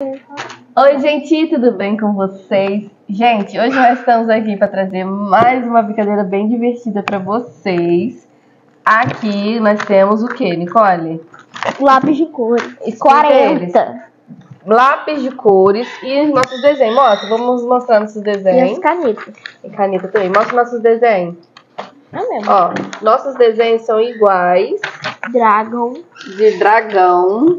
Oi, gente, tudo bem com vocês? Gente, hoje nós estamos aqui para trazer mais uma brincadeira bem divertida para vocês. Aqui nós temos o que, Nicole? Lápis de cores. Explica 40. Lápis de cores e os nossos desenhos. Mostra, vamos mostrar nossos E as desenhos. canetas. E caneta também. Mostra nossos desenhos. É mesmo. Ó, nossos desenhos são iguais, Dragon. de dragão.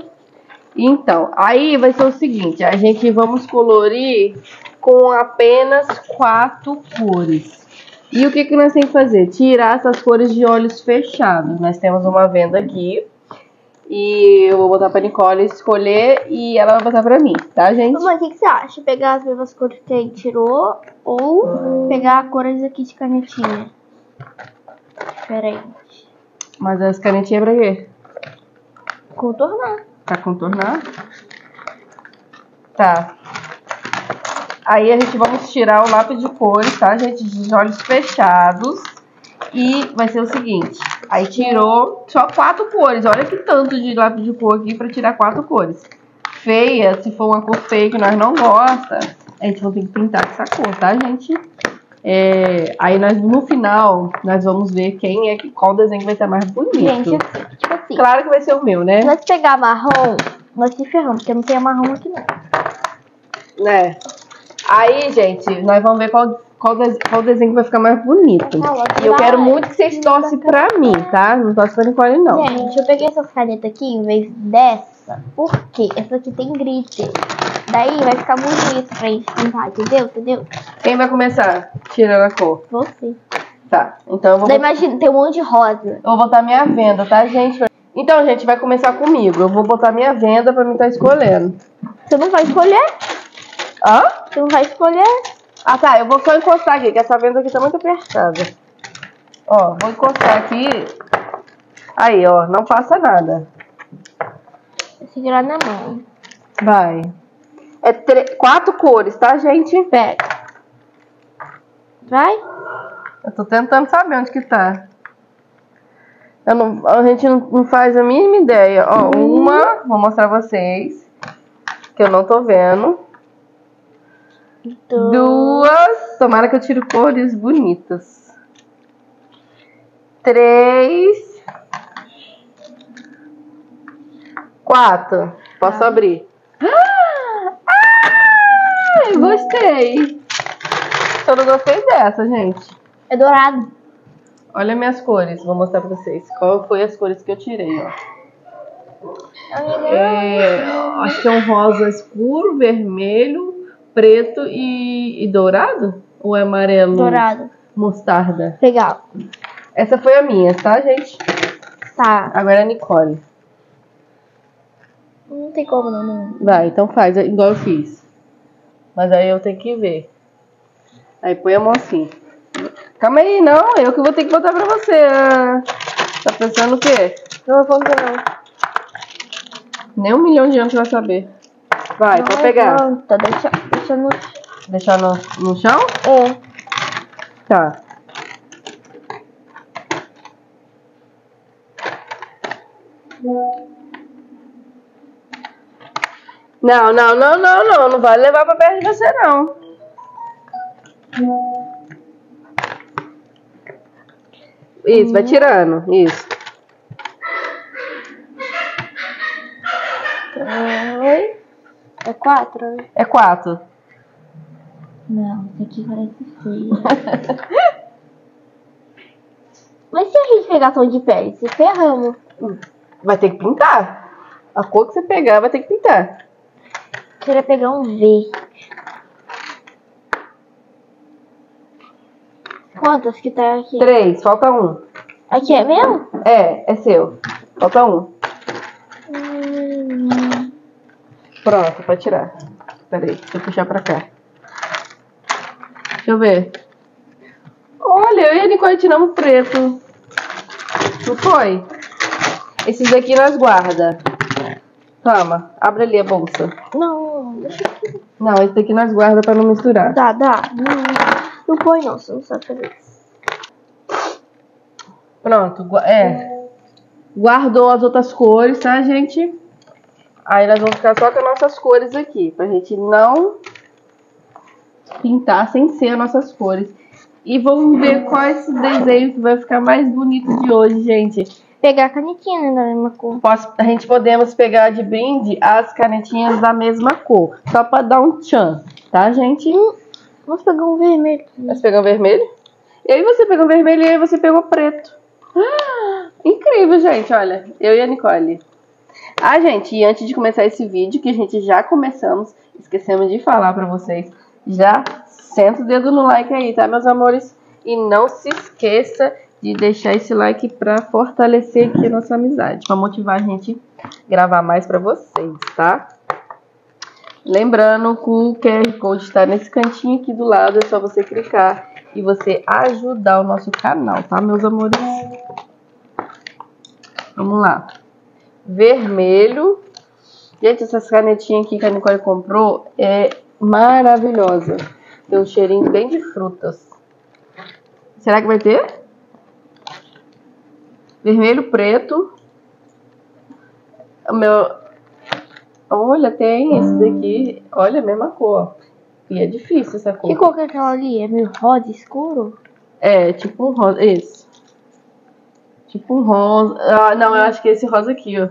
Então, aí vai ser o seguinte, a gente vamos colorir com apenas quatro cores. E o que, que nós temos que fazer? Tirar essas cores de olhos fechados. Nós temos uma venda aqui. E eu vou botar pra Nicole escolher e ela vai botar pra mim, tá, gente? Mamãe, o que, que você acha? Pegar as mesmas cores que a gente tirou ou pegar cores aqui de canetinha? Diferente. Mas as canetinhas pra quê? Contornar. Pra contornar? Tá. Aí a gente vamos tirar o lápis de cores, tá, gente? De olhos fechados. E vai ser o seguinte. Aí tirou só quatro cores. Olha que tanto de lápis de cor aqui pra tirar quatro cores. Feia, se for uma cor feia que nós não gosta, a gente vai ter que pintar essa cor, tá, gente? É, aí nós, no final, nós vamos ver quem é que qual desenho vai estar mais bonito. Gente, assim, tipo assim. Claro que vai ser o meu, né? Se nós pegar marrom, nós se ferramos, porque não tem marrom aqui não. né? Aí, gente, nós vamos ver qual, qual, des- qual desenho vai ficar mais bonito. E eu quero muito que vocês torcem pra mim, tá? Não torce pra Nicole, não. Gente, eu peguei essas canetas aqui em vez dessa. Por quê? Essa aqui tem glitter. Daí vai ficar bonito pra gente pintar, entendeu? Entendeu? Quem vai começar tirando a cor? Você. Tá, então eu vou, Daí bot- imagina, tem um monte de rosa. eu vou botar minha venda, tá, gente? Então, gente, vai começar comigo. Eu vou botar minha venda pra mim estar escolhendo. Você não vai escolher? Hã? Você não vai escolher? Ah, tá. Eu vou só encostar aqui, que essa venda aqui tá muito apertada. Ó, vou encostar aqui. Aí, ó, não passa nada. Segurar na mão. Vai. É tre- quatro cores, tá, gente? Pega. Vai? Eu tô tentando saber onde que tá. Eu não, a gente não, não faz a mínima ideia. Ó, uma, vou mostrar pra vocês. Que eu não tô vendo. Então, Duas. Tomara que eu tire cores bonitas. Três. Quatro. Posso abrir? Ah, gostei. Eu não gostei dessa, gente. É dourado. Olha minhas cores, vou mostrar pra vocês. Qual foi as cores que eu tirei, ó. É, acho que é um rosa escuro, vermelho, preto e, e dourado? Ou é amarelo? Dourado. Mostarda. Legal. Essa foi a minha, tá, gente? Tá. Agora é a Nicole. Não tem como não. não. Vai, então faz igual eu fiz. Mas aí eu tenho que ver. Aí põe a mão assim. Calma aí, não. Eu que vou ter que botar pra você. ah. Tá pensando o quê? Não vou fazer não. Nem um milhão de anos vai saber. Vai, pode pegar. Pronto, deixa, deixa no... Deixar no, no chão? É. Tá. Não, não, não, não, não. Não vai levar pra perto de você, não. Isso, vai tirando. Isso. Oi. É quatro, né? É quatro. Não, isso aqui parece feio. Mas se a gente pegar tom de pele, se ferramos. Vai ter que pintar. A cor que você pegar, vai ter que pintar. Queria pegar um V. Quantas que tá aqui? Três, falta um. Aqui é mesmo? É, é seu. Falta um. Hum, Pronto, pode tirar. Peraí, deixa eu puxar pra cá. Deixa eu ver. Olha, eu e a Nicole tiramos preto. Não foi? Esses daqui nós guarda. Toma, abre ali a bolsa. não, deixa aqui. Não, esse daqui nós guarda pra não misturar. Dá, dá. Não, não põe não, você não sabe fazer isso. Pronto, é. Guardou as outras cores, tá, gente? Aí nós vamos ficar só com as nossas cores aqui, pra gente não pintar sem ser as nossas cores. E vamos ver qual é esse desenho que vai ficar mais bonito de hoje, gente. Pegar a canetinha né, da mesma cor. Posso- a gente podemos pegar de brinde as canetinhas da mesma cor, só pra dar um tchan, tá, gente? Vamos pegar um vermelho. Você pegou vermelho? E aí você pegou vermelho e aí você pegou preto. Ah, incrível, gente, olha. Eu e a Nicole. Ah, gente, e antes de começar esse vídeo, que a gente já começamos, esquecemos de falar pra vocês, já senta o dedo no like aí, tá, meus amores? E não se esqueça de deixar esse like pra fortalecer aqui a nossa amizade, pra motivar a gente gravar mais pra vocês, tá? Lembrando que o QR Code está nesse cantinho aqui do lado, é só você clicar e você ajudar o nosso canal, tá, meus amores? Vamos lá. Vermelho. Gente, essas canetinhas aqui que a Nicole comprou é maravilhosa. Tem um cheirinho bem de frutas. Será que vai ter? Vermelho, preto. O meu, Olha, tem esse daqui. Olha, a mesma cor. E é difícil essa cor. Que cor que é aquela ali? É meio rosa escuro? É, tipo um rosa. Esse. Tipo um rosa. Ah, não, eu acho que é esse rosa aqui, ó.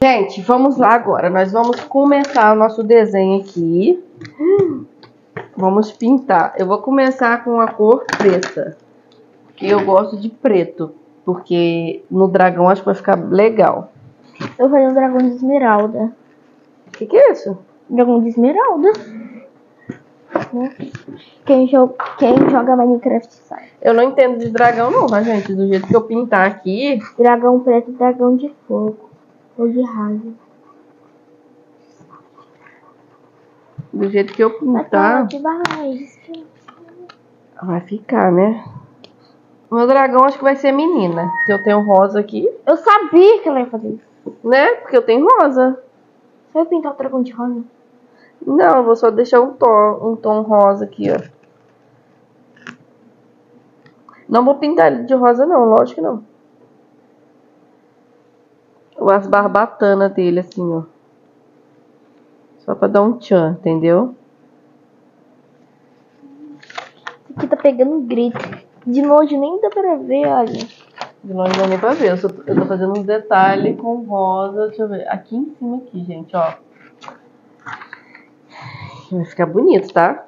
Gente, vamos lá agora. Nós vamos começar o nosso desenho aqui. Vamos pintar. Eu vou começar com a cor preta. Porque eu gosto de preto. Porque no dragão acho que vai ficar legal. Eu vou fazer um dragão de esmeralda. O que, que é isso? Dragão de esmeralda. Né? Quem, joga, quem joga Minecraft sabe. Eu não entendo de dragão não, tá, gente? Do jeito que eu pintar aqui, Dragão preto e dragão de fogo. Ou de raio. do jeito que eu pintar, vai ficar, né? O meu dragão acho que vai ser menina. Que eu tenho rosa aqui, Eu sabia que ela ia fazer isso. né? Porque eu tenho rosa. Você vai pintar o dragão de rosa? Não, eu vou só deixar um tom, um tom rosa aqui, ó. Não vou pintar ele de rosa não, lógico que não. As barbatanas dele, assim, ó. Só pra dar um tchan, entendeu? Aqui tá pegando grito. De longe nem dá pra ver, olha. De longe não dá nem pra ver. Eu, só- eu tô fazendo uns detalhes com rosa. Deixa eu ver. Aqui em cima, aqui, gente, ó. Vai ficar bonito, tá?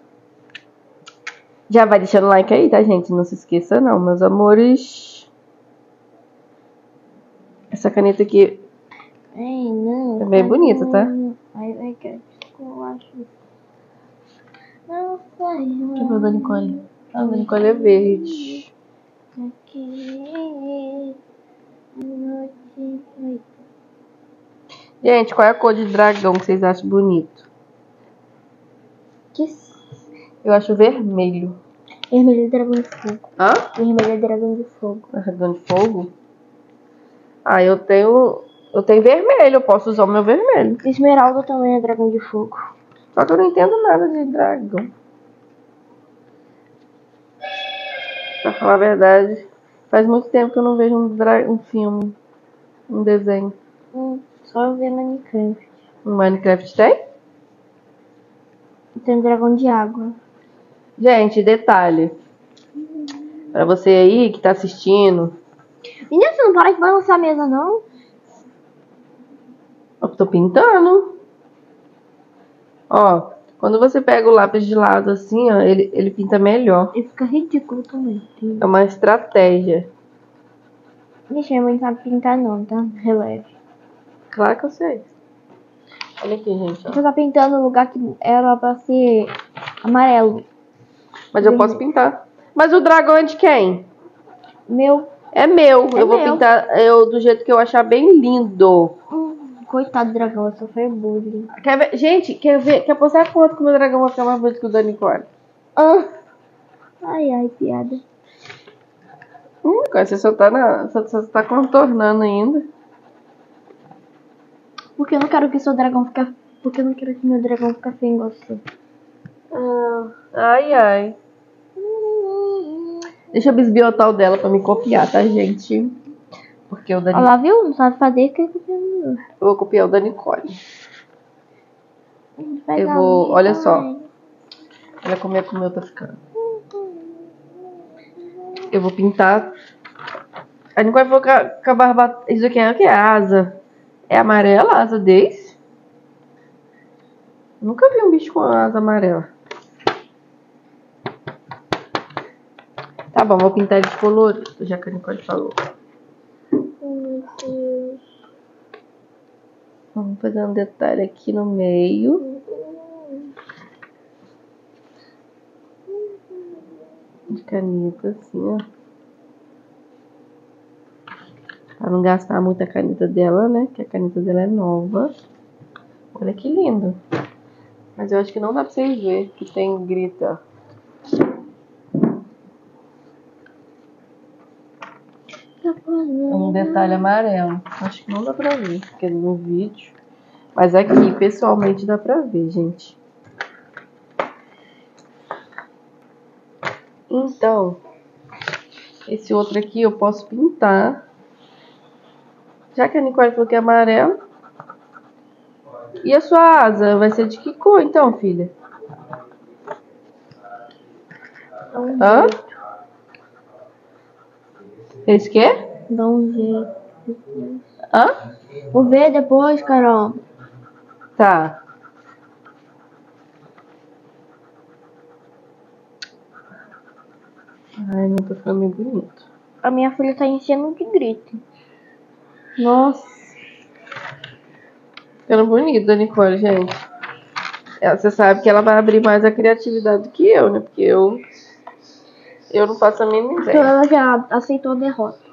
Já vai deixando like aí, tá, gente? Não se esqueça, não, meus amores. Essa caneta aqui. Ei, não. É bem bonita, tá? Ai, ai, que eu acho. Não sai. Deixa eu ver o da Nicole. A da Nicole é verde. Gente, qual é a cor de dragão que vocês acham bonito? Que Eu acho vermelho. vermelho é dragão de fogo. Hã? Vermelho é dragão de fogo. Dragão de fogo? Ah, eu tenho. Eu tenho vermelho, eu posso usar o meu vermelho. Esmeralda também é dragão de fogo. Só que eu não entendo nada de dragão. Pra falar a verdade, faz muito tempo que eu não vejo um, um filme, um desenho. Hum, só eu ver Minecraft. No Minecraft tem? Tem um dragão de água. Gente, detalhe. Pra você aí que tá assistindo, Menina, você não para de balançar a mesa, não? eu tô pintando. Ó, quando você pega o lápis de lado assim, ó, ele, ele pinta melhor. E fica ridículo também. É uma estratégia. Deixa mãe sabe pintar não, tá? Releve. Claro que eu sei. Olha aqui, gente, ó. Você tá pintando o lugar que era pra ser amarelo. Mas eu posso pintar. Mas o dragão é de quem? Meu, É meu. É eu vou meu. pintar eu, do jeito que eu achar bem lindo. hum, coitado do dragão, eu sofri bullying. Quer ver? Gente, quer ver? Quer postar quanto que o meu dragão vai ficar mais bonito que o da Nicole? Ah. Ai, ai, piada. Hum, você só tá, na, só, só tá contornando ainda. Porque eu não quero que seu dragão fique... Porque eu não quero que meu dragão fique feio igual você. Ah, ai, ai. Deixa eu bisbiotar o dela pra me copiar, tá, gente? Porque o da Olha lá, viu? Não sabe fazer, copiando. Eu vou copiar o da Nicole. Eu vou- olha só. Olha como é que o meu tá ficando. Eu vou pintar. A Nicole falou que a, que barba. Isso aqui é o que? A asa. É amarela a asa desse? Nunca vi um bicho com asa amarela. Tá bom, vou pintar ele de colorido, já que a Nicole falou. Meu Deus. Vamos fazer um detalhe aqui no meio. De caneta, assim, ó. Pra não gastar muito a caneta dela, né? Que a caneta dela é nova. Olha que lindo. Mas eu acho que não dá pra vocês verem que tem grita. Tá fazendo. Um detalhe amarelo. Acho que não dá pra ver, porque é no vídeo. Mas aqui, pessoalmente, dá pra ver, gente. Então, esse outro aqui eu posso pintar. Já que a Nicole falou que é amarelo. E a sua asa vai ser de que cor, então, filha? Hã? Esse quê? Dá um jeito. Hã? Vou ver depois, Carol. Tá. Ai, não tô ficando bem bonito. A minha filha tá enchendo de grito. Nossa. Ficando bonito da Nicole, gente. Ela- Você sabe que ela vai abrir mais a criatividade do que eu, né? Porque eu. Eu não faço a mínima Então ideia. ela já aceitou a derrota.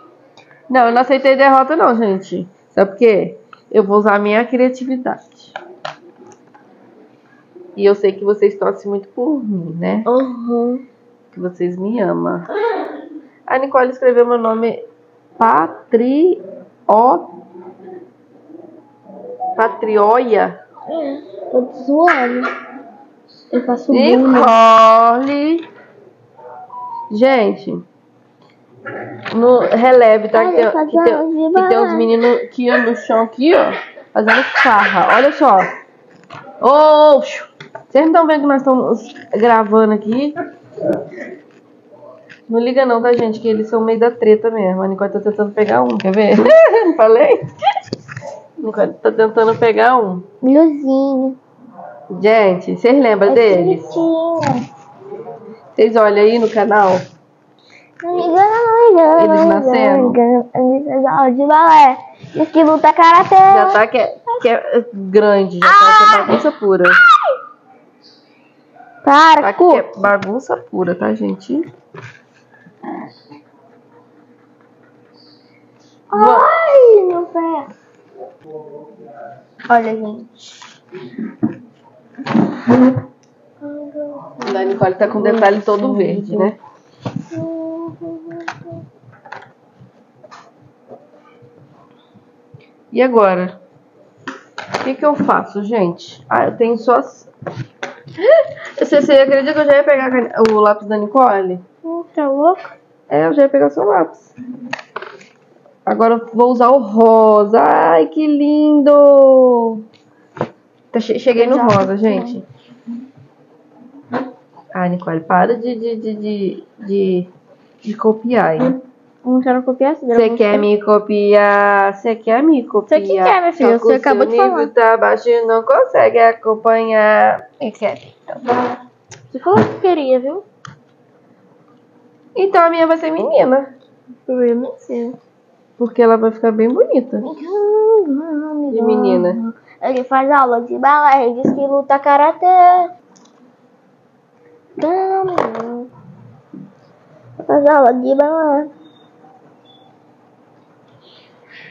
Não, eu não aceitei derrota, não, gente. Sabe por quê? Eu vou usar a minha criatividade. E eu sei que vocês torcem muito por mim, né? Uhum. que vocês me amam. A Nicole escreveu meu nome Patri... Ó... Patrioia. Tô te zoando. Eu faço. Nicole. Gente, no releve, tá? Que tem, que, tem, que tem uns meninos aqui ó, no chão aqui, ó, fazendo farra. Olha só. Ô, vocês não estão vendo que nós estamos gravando aqui? Não liga não, tá, gente? Que eles são meio da treta mesmo. A Nicole tá tentando pegar um, quer ver? não falei? A Nicole tá tentando pegar um. Luzinho. Gente, vocês lembram deles? Bonitinho. Vocês olham aí no canal? Não me Eles aula de balé. Diz que luta karatê. Já tá que é, que é grande, já tá que é bagunça pura. Para, Tá que é bagunça pura, tá, gente? Ai, meu pé. Olha, gente. A Nicole tá com o detalhe todo verde, né? E agora? O que que eu faço, gente? Ah, eu tenho só... Você, você acredita que eu já ia pegar o lápis da Nicole? Hum, Tá louco? É, eu já ia pegar seu lápis. Agora eu vou usar o rosa. Ai, que lindo! Tá che- cheguei no rosa, gente. Ai, Nicole, para de, de, de, de, de, de copiar, hein? Não quero copiar Você quer me copiar? Você quer me copiar? Você que quer, minha filha, você o acabou de falar. nível tá baixo e não consegue acompanhar. Esquece. Você falou que queria, viu? Então a minha vai ser menina. Problema é seu. Porque ela vai ficar bem bonita. De menina. Ele faz aula de balé e diz que luta karatê. Faz aula de balé.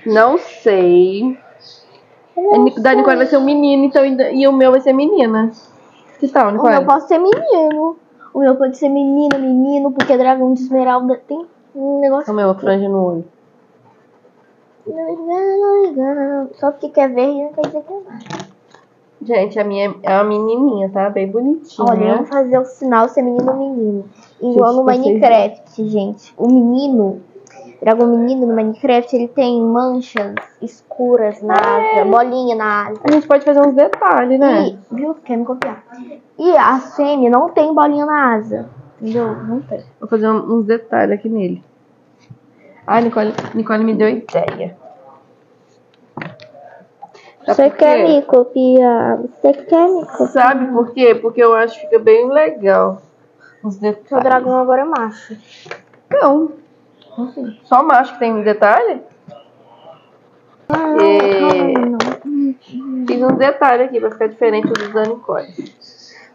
Não sei. A Nic- da Nicole vai ser um menino, então, e e o meu vai ser menina. Que tal, O Nicole? meu pode ser menino. O meu pode ser menino, menino, porque dragão de esmeralda tem um negócio. O meu, franja no olho. Só porque quer verde não quer dizer que é mais. Gente, a minha é uma menininha, tá? Bem bonitinha. Olha, eu vou fazer o sinal ser menino ou menino. Igual Gente, no vocês- Minecraft, gente. O menino dragão menino no Minecraft, ele tem manchas escuras na asa, bolinha na asa. A gente pode fazer uns detalhes, né? E, viu? Quer me copiar. E a fêmea não tem bolinha na asa. Entendeu? Não tem. Vou fazer um- uns detalhes aqui nele. Ah, Nicole, Nicole me deu ideia. Sabe Você quer me copiar? Você quer me copiar? Sabe por quê? Porque eu acho que fica bem legal. Os detalhes. dragão agora é macho. Não. Só macho que tem detalhe? Ah, não, É. calma, não. Fiz uns detalhes aqui pra ficar diferente dos da Nicole.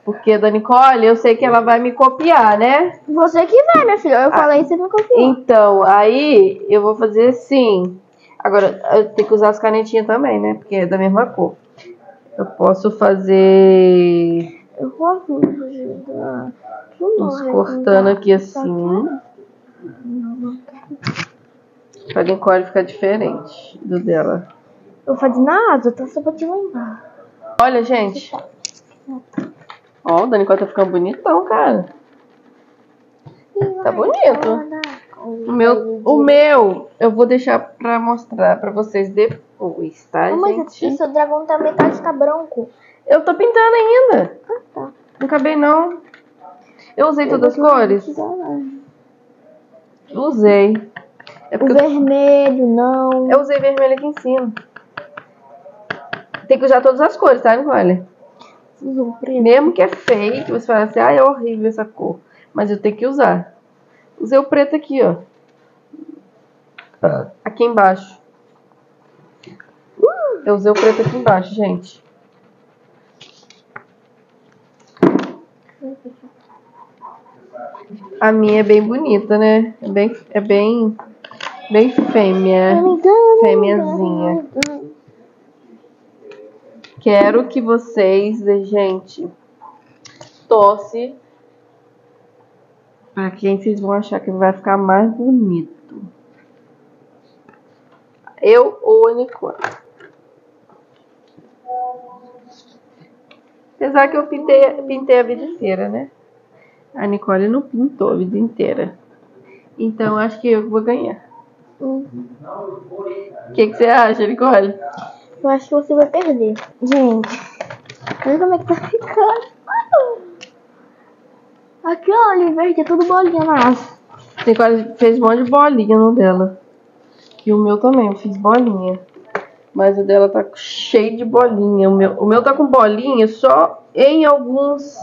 Porque a da Nicole, eu sei que ela vai me copiar, né? Você que vai, minha filha. Eu falei, você me copiou. Então, aí eu vou fazer assim. Agora, eu tenho que usar as canetinhas também, né? Porque é da mesma cor. Eu posso fazer Eu vou ajudar. uns cortando aqui assim. Pra Nicole ficar diferente do dela. Eu vou fazer na asa, tá? Só pra te lembrar. Olha, gente. Ó, o da Nicole tá ficando bonitão, cara. Tá bonito. O meu, o meu, eu vou deixar pra mostrar pra vocês depois, tá, Não, mas gente? seu dragão tá metade tá branco. Eu tô pintando ainda. Ah, tá. Não acabei, não. Eu usei todas as cores? Usei. É O eu, vermelho, não. eu usei vermelho aqui em cima. Tem que usar todas as cores, tá, Nicole? Mesmo que é feio, que você fala assim, ah, é horrível essa cor. Mas eu tenho que usar. Usei o preto aqui, ó. Aqui embaixo. Eu usei o preto aqui embaixo, gente. A minha é bem bonita, né? É bem, é bem, bem fêmea. Fêmeazinha. Quero que vocês, gente, torce para quem vocês vão achar que vai ficar mais bonito. Eu ou a Nicole. Apesar que eu pintei, pintei a vida inteira, né? A Nicole não pintou a vida inteira. Então acho que eu vou ganhar. O que, que você acha, Nicole? Eu acho que você vai perder. Gente, olha como é que tá ficando. Aqui, olha, em verde é tudo bolinha na asa. Nicole fez um monte de bolinha no dela. E o meu também, eu fiz bolinha. Mas o dela tá cheio de bolinha. O meu, o meu tá com bolinha só em alguns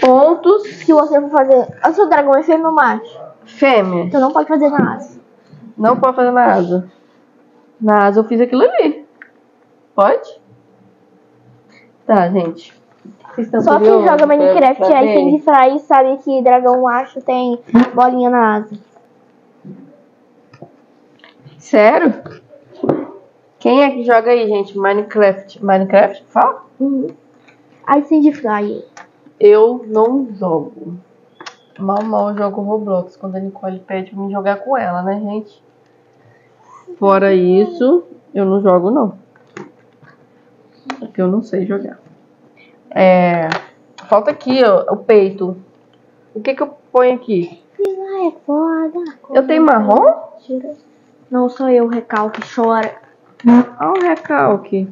pontos. Se você for fazer. O seu dragão é fêmea ou macho? Fêmea. Então não pode fazer na asa. Não pode fazer na asa. Na asa eu fiz aquilo ali. Pode? Tá, gente. Só quem joga Minecraft aí tem distrair sabe que dragão macho tem bolinha na asa. Sério? Quem é que joga aí, gente? Minecraft. Minecraft? Fala? Uhum. Aí sem distrair. Eu não jogo. Mal, mal eu jogo Roblox quando a Nicole pede pra me jogar com ela, né, gente? Fora isso, eu não jogo, não. Porque eu não sei jogar. É, falta aqui, ó, o peito. O que que eu ponho aqui? É foda. Eu tenho marrom? Não sou eu, recalque, chora. Olha o recalque.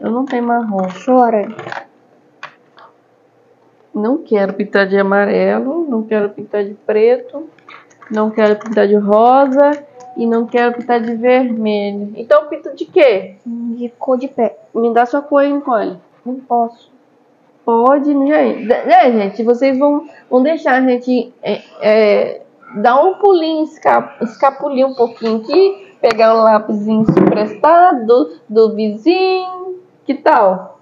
Eu não tenho marrom. Chora. Não quero pintar de amarelo, não quero pintar de preto, não quero pintar de rosa e não quero pintar de vermelho. Então eu pinto de quê? De cor de pé. Me dá sua cor aí, Nicole. Não posso. Pode, gente. Né, gente? Vocês vão, vão deixar a gente é, é, dar um pulinho, esca- escapulir um pouquinho aqui, pegar um lápisinho emprestado do vizinho. Que tal?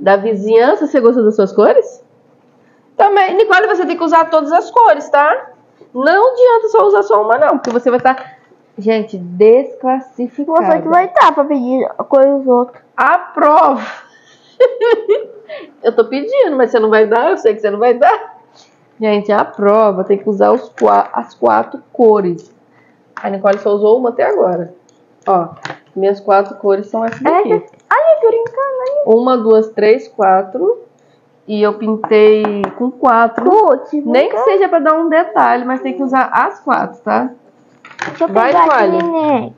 Da vizinhança, você gostou das suas cores? Também, Nicole, você tem que usar todas as cores, tá? Não adianta só usar só uma, não, porque você vai estar, gente, desclassificada. Você que vai estar pra pedir a cor dos outros. Aprova. eu tô pedindo, mas você não vai dar, eu sei que você não vai dar. Gente, a prova tem que usar os as quatro cores. A Nicole só usou uma até agora. Ó, minhas quatro cores são essas daqui. Essa... Ai, brincando ali. Uma, duas, três, quatro. E eu pintei com quatro. Putz, Nem que seja pra dar um detalhe, mas tem que usar as quatro, tá? Deixa eu vai, neném.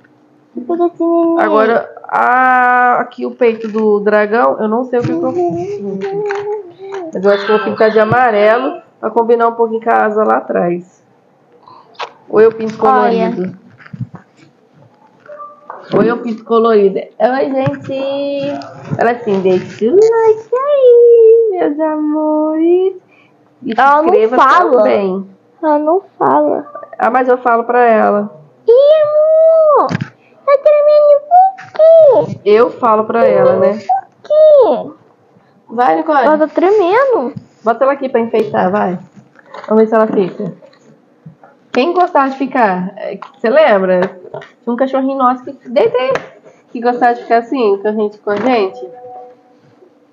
Agora, a- aqui o peito do dragão, eu não sei o que, eu fiz. Mas eu acho que eu vou pintar de amarelo pra combinar um pouquinho com a asa lá atrás. Ou eu pinto colorido. Ou eu pinto colorido. Oi, gente! Fala assim, deixa o like aí, meus amores. E Ela não fala. também. Ela não fala. Ah, mas eu falo pra ela. Ih, amor! Tá tremendo por quê? Eu falo pra ela, né? Por quê? Vai, Nicole. Ela tá tremendo. Bota ela aqui pra enfeitar, vai. Vamos ver se ela fica. Quem gostava de ficar? É, Você lembra? Tinha um cachorrinho nosso que deita aí. Que gostava de ficar assim com a gente, com a gente.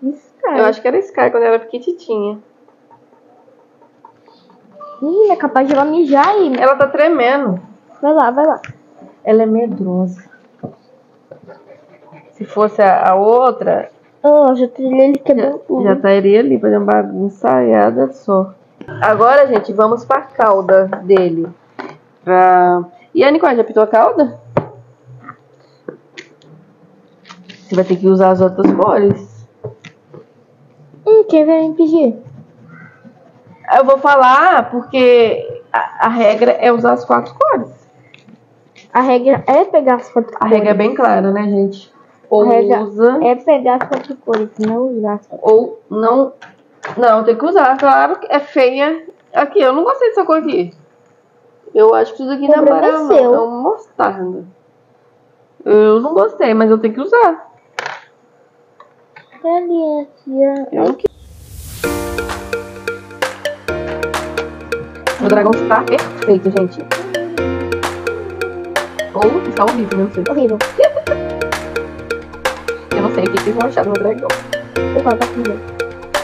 Eu acho que era Sky quando era pequititinha. Ih, é capaz de ela mijar aí. Ela tá tremendo. Vai lá, vai lá. Ela é medrosa. Se fosse a, a outra, Oh, já trilhei ele quebrando tudo. já estaria ali fazendo bagunçaiada só. Agora, gente, vamos pra cauda dele. Pra... E a Nicole, já pintou a cauda? Você vai ter que usar as outras cores. Ih, quem vai me pedir? Eu vou falar porque a, a regra é usar as quatro cores. A regra é pegar as quatro A regra é bem clara, né, gente? Ou A usa, É pegar as quatro cores, não usar as quatro. ou não. Não, tem que usar. Claro que é feia. Aqui, eu não gostei dessa cor aqui. Eu acho que isso aqui não é é seu. é um mostarda. Eu não gostei, mas eu tenho que usar. Eu não quis. O dragão está perfeito, gente. Ou está horrível, não sei. Horrível. Eu não sei o que vocês vão achar do meu dragão. Eu falo, tá horrível.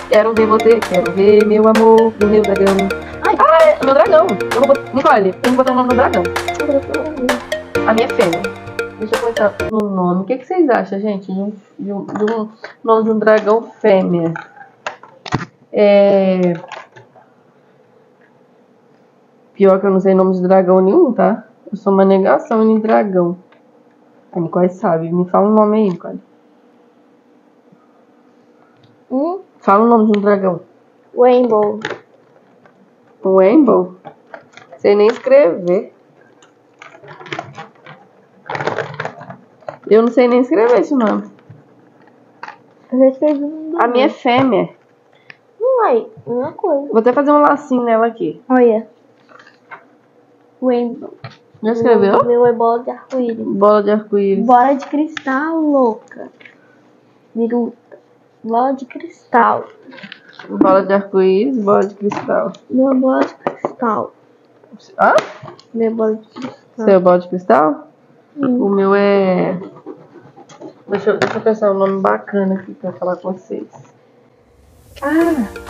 Quero ver você, quero ver meu amor do meu dragão. Ai. Ah, é meu dragão. Eu vou botar... Nicole, tem que botar o nome do dragão. A minha fêmea. Deixa eu pensar no nome. O que, que vocês acham, gente? De um, de um, de um nome de um dragão fêmea. É... Pior que eu não sei nome de dragão nenhum, tá? Eu sou uma negação em dragão. A Nicole sabe. Me fala um nome aí, Nicole. Hum? Fala o nome de um dragão. Rainbow. Rainbow? Sei nem escrever. Eu não sei nem escrever esse nome. Eu já escrevi um A minha é fêmea. Aí, uma coisa. Vou até fazer um lacinho nela aqui. Olha. Rainbow. Já escreveu? O meu é bola de arco-íris. Bola de arco-íris. Bola de cristal, louca. Viruta. Bola de cristal. Bola de arco-íris, bola de cristal. Meu é bola de cristal. Hã? Meu é bola de cristal. Seu bola de cristal? Hum. O meu é. Deixa eu, deixa eu pensar um nome bacana aqui pra falar com vocês. Ah!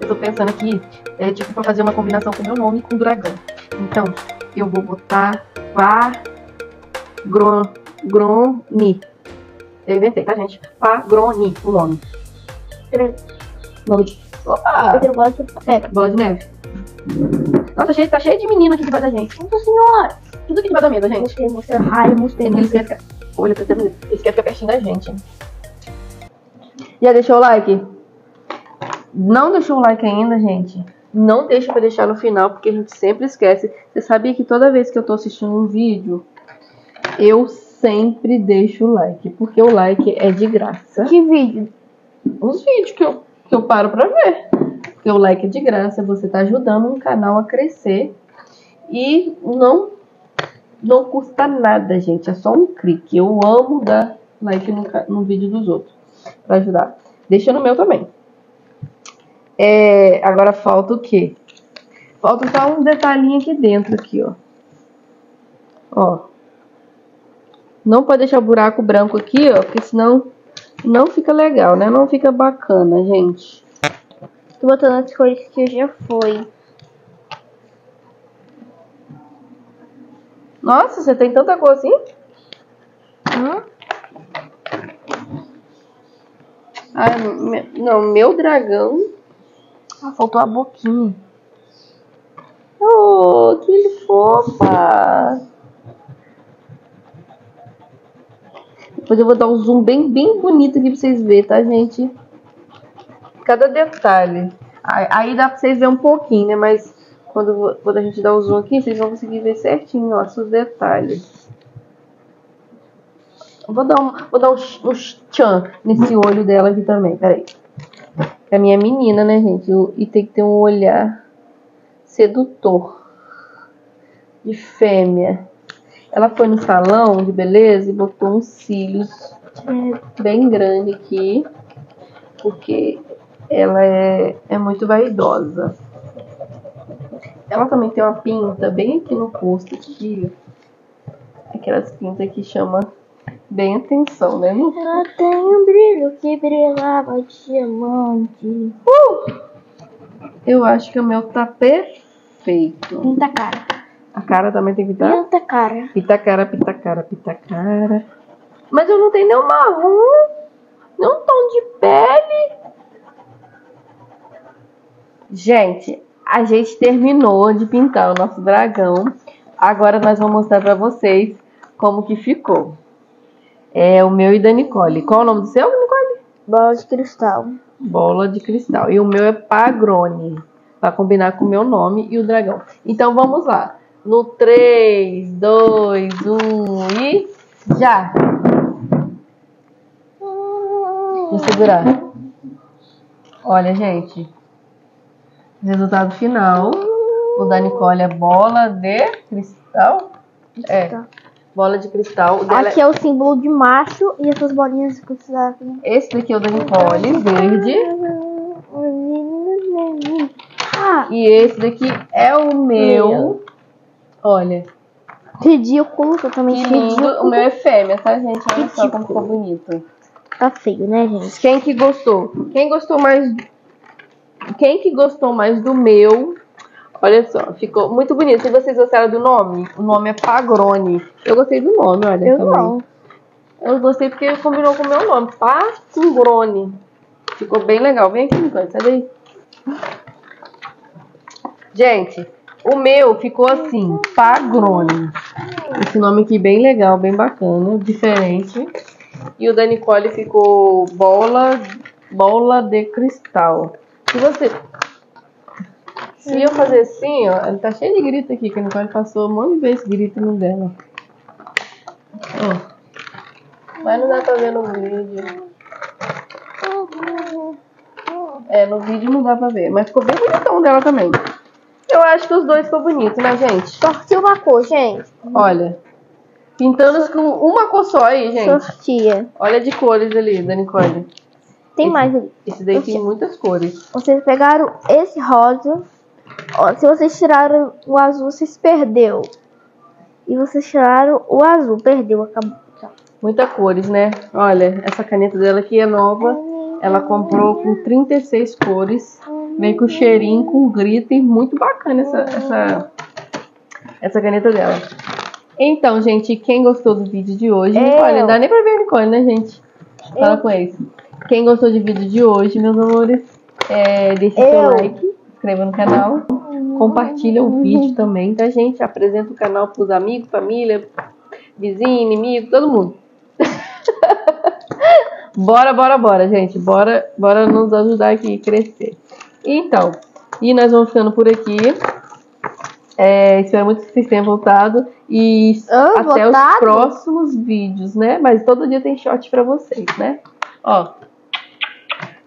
Eu tô pensando aqui, é tipo pra fazer uma combinação com o meu nome e com o dragão. Então, eu vou botar Pagroni. Eu inventei, tá, gente? Pagroni, o nome. Nome de. Opa! Eu de pega. Bola de neve. Nossa, cheio, tá cheio de menino aqui debaixo da gente. Nossa senhora! Tudo aqui debaixo da mesa, gente. Mostrei, mostrei. Ai, mostrei. Eles querem ficar. Olha, eles querem ficar pertinho da gente. Já deixou o like? Não deixou o like ainda, gente? Não deixa pra deixar no final, porque a gente sempre esquece. Você sabia que toda vez que eu tô assistindo um vídeo, eu sempre deixo o like, porque o like é de graça. Que vídeo? Os vídeos que eu, que eu paro pra ver. Porque o like é de graça, você tá ajudando um canal a crescer. E não, não custa nada, gente. É só um clique. Eu amo dar like no, no vídeo dos outros. Pra ajudar. Deixa no meu também. É, agora falta o quê? Falta só um detalhinho aqui dentro, aqui, ó. Ó. Não pode deixar o buraco branco aqui, ó, porque senão Não fica legal, né? Não fica bacana, gente. Tô botando as cores que já foi. Nossa, você tem tanta cor assim? Hum? Ah, não, meu dragão. Ah, faltou a boquinha. Oh, que fofa! Depois eu vou dar um zoom bem, bem bonito aqui pra vocês verem, tá, gente? Cada detalhe. Aí, dá pra vocês verem um pouquinho, né? Mas quando, quando a gente dá o zoom aqui, vocês vão conseguir ver certinho, ó, os detalhes. Vou dar um, vou dar um, um tchan nesse olho dela aqui também, peraí. É a minha menina, né, gente? E tem que ter um olhar sedutor de fêmea. Ela foi no salão de beleza e botou uns cílios bem grande aqui, porque ela é, é muito vaidosa. Ela também tem uma pinta bem aqui no rosto, aqui. Aquelas pintas que chama bem atenção, né? Não Ela tem um brilho que brilhava de diamante. Eu acho que o meu tá perfeito. Pinta a cara. A cara também tem que estar. Pinta a cara. Pita cara, pita cara, pita cara. Mas eu não tenho nenhum marrom, nenhum tom de pele. Gente, a gente terminou de pintar o nosso dragão. Agora nós vamos mostrar pra vocês como que ficou. É o meu e da Nicole. Qual é o nome do seu, Nicole? Bola de cristal. Bola de cristal. E o meu é Pagrone. Pra combinar com o meu nome e o dragão. Então vamos lá. No 3, 2, 1 e já. Vou segurar. Olha, gente. Resultado final. O da Nicole é bola de cristal. É, bola de cristal. Dela Aqui é o símbolo de macho e essas bolinhas de cristal. Esse daqui é o da Nicole, verde. Ah, E esse daqui é o meu. Olha. ridículo, totalmente Que lindo. ridículo. O meu é fêmea, tá, gente? Olha só Ridículo. como ficou bonito. Tá feio, né, gente? Quem que gostou? Quem gostou mais... Quem que gostou mais do meu... Olha só, ficou muito bonito. Se vocês gostaram do nome, o nome é Pagrone. Eu gostei do nome, olha Eu também. não. Eu gostei porque combinou com o meu nome. Pagrone. Ficou bem legal. Vem aqui, Nicole, sai daí. Gente, o meu ficou assim, Pagrone. Esse nome aqui bem legal, bem bacana, diferente. E o da Nicole ficou Bola, bola de Cristal. Se você... Se eu fazer assim, ó, ele tá cheio de grito aqui, que a Nicole passou um monte de vezes grito no dela. Ó. Mas não dá pra ver no vídeo. É, no vídeo não dá pra ver. Mas ficou bem bonitão dela também. Eu acho que os dois ficou bonito, né, gente? Sortia uma cor, gente. Olha. Pintando com uma cor só aí, gente. Sortia. Olha de cores ali, da Nicole. Tem Esse- mais ali. Esse daí tem muitas cores. Vocês pegaram esse rosa. Ó, se vocês tiraram o azul, vocês perdeu. E vocês tiraram o azul, perdeu. Acabou. Tchau. Muitas cores, né? Olha, essa caneta dela aqui é nova. Ela comprou com 36 cores. Vem com cheirinho, com glitter. Muito bacana essa, essa, essa caneta dela. Então, gente, quem gostou do vídeo de hoje... Eu. Nicole, não dá nem pra ver a Nicole, né, gente? Fala com eles. Quem gostou do vídeo de hoje, meus amores, é, deixa seu Eu. like, se inscreva no canal. Compartilha o vídeo também, tá, gente? Apresenta o canal pros amigos, família, vizinho, inimigo, todo mundo. bora, bora, bora, gente. Bora, bora nos ajudar aqui a crescer. Então, e nós vamos ficando por aqui. É, espero muito que vocês tenham voltado. E Ah, até os voltado? próximos vídeos, né? Mas todo dia tem shot pra vocês, né? Ó.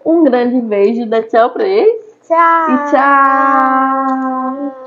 Um grande beijo, dá tchau pra eles. Tchau. E tchau.